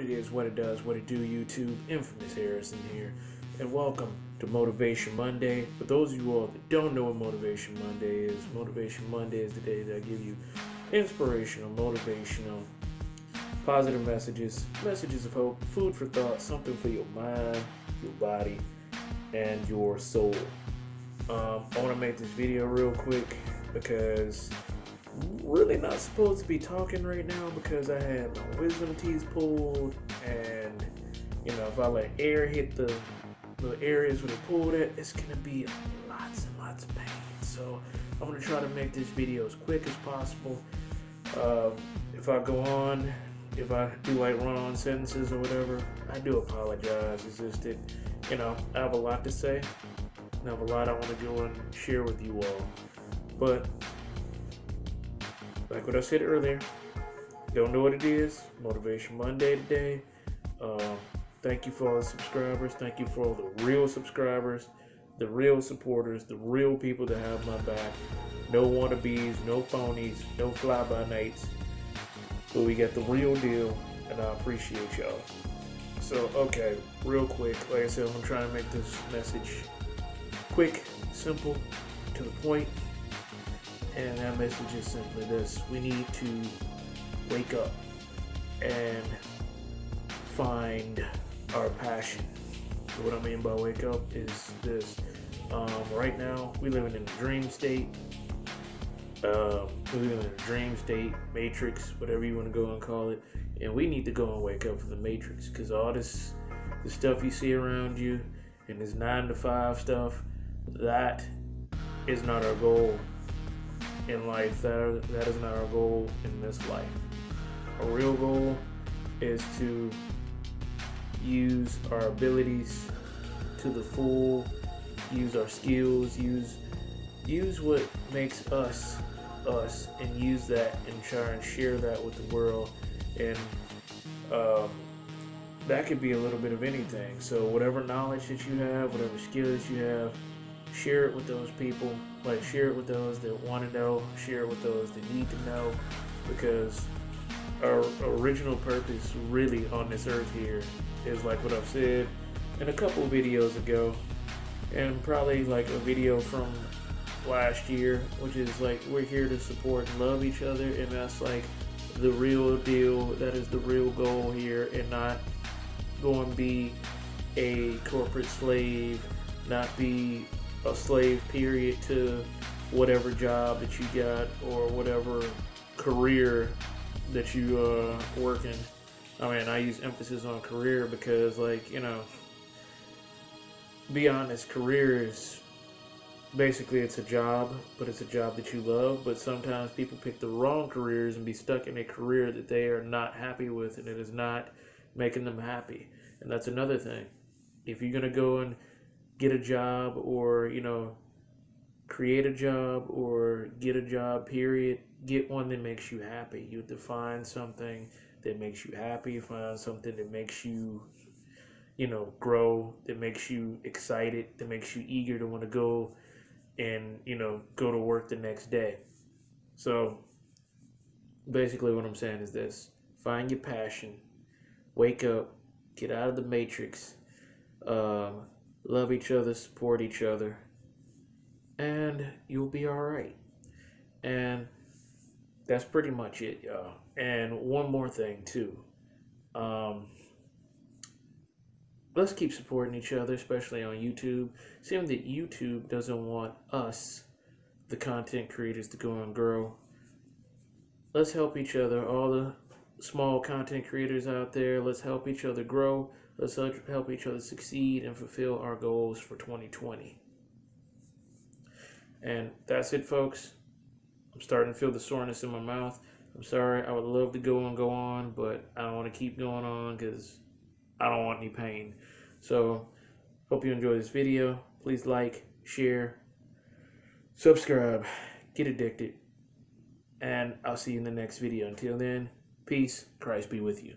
It is what it does, what it do, YouTube. Infamous Herosin here. And welcome to Motivation Monday. For those of you all that don't know what Motivation Monday is, Motivation Monday is the day that I give you inspirational, motivational, positive messages, messages of hope, food for thought, something for your mind, your body, and your soul. Um, I want to make this video real quick because really not supposed to be talking right now because I had my wisdom teeth pulled, and you know, if I let air hit the the areas where they pulled it, it's gonna be lots and lots of pain. So I'm gonna try to make this video as quick as possible. Um, if I go on, if I do like run-on sentences or whatever, I do apologize. It's just that you know I have a lot to say. And I have a lot I want to go and share with you all, but like what I said earlier, don't know what it is. Motivation Monday today. Um, thank you for all the subscribers. Thank you for all the real subscribers, the real supporters, the real people that have my back. No wannabes, no phonies, no fly by nights. But we got the real deal, and I appreciate y'all. So, okay, real quick, like I said, I'm trying to make this message quick, simple, to the point. And that message is simply this we need to wake up and find our passion. So what I mean by wake up is this. Um, right now, we living in a dream state. Um, we living in a dream state, matrix, whatever you want to go and call it. And we need to go and wake up from the matrix because all this, the stuff you see around you, and this nine to five stuff, that is not our goal in life. That, that is not our goal in this life. Our real goal is to use our abilities to the full, use our skills, use use what makes us us, and use that and try and share that with the world. And um, that could be a little bit of anything. So whatever knowledge that you have, whatever skills you have, share it with those people. Like share it with those that want to know, share it with those that need to know, because our original purpose really on this earth here is like what I've said in a couple videos ago, and probably like a video from last year, which is like we're here to support and love each other, and that's like the real deal. That is the real goal here, and not go and be a corporate slave, not be a slave period to whatever job that you got or whatever career that you uh working. I mean, I use emphasis on career because, like, you know, be honest, career is basically it's a job, but it's a job that you love. But sometimes people pick the wrong careers and be stuck in a career that they are not happy with, and it is not making them happy. And that's another thing. If you're gonna go and get a job, or you know, create a job, or get a job, period, get one that makes you happy. You have to find something that makes you happy. Find something that makes you, you know, grow. That makes you excited. That makes you eager to want to go and you know go to work the next day. So basically, what I'm saying is this: find your passion, wake up, get out of the matrix, um, love each other, support each other, and you'll be all right. And that's pretty much it, y'all. And one more thing too. Um, let's keep supporting each other, especially on YouTube. Seeing that YouTube doesn't want us, the content creators, to go and grow. Let's help each other. All the small content creators out there, let's help each other grow. Let's help each other succeed and fulfill our goals for 2020. And that's it, folks. I'm starting to feel the soreness in my mouth. I'm sorry. I would love to go and go on, but I don't want to keep going on because I don't want any pain. So, hope you enjoy this video. Please like, share, subscribe, get addicted, and I'll see you in the next video. Until then, peace. Christ be with you.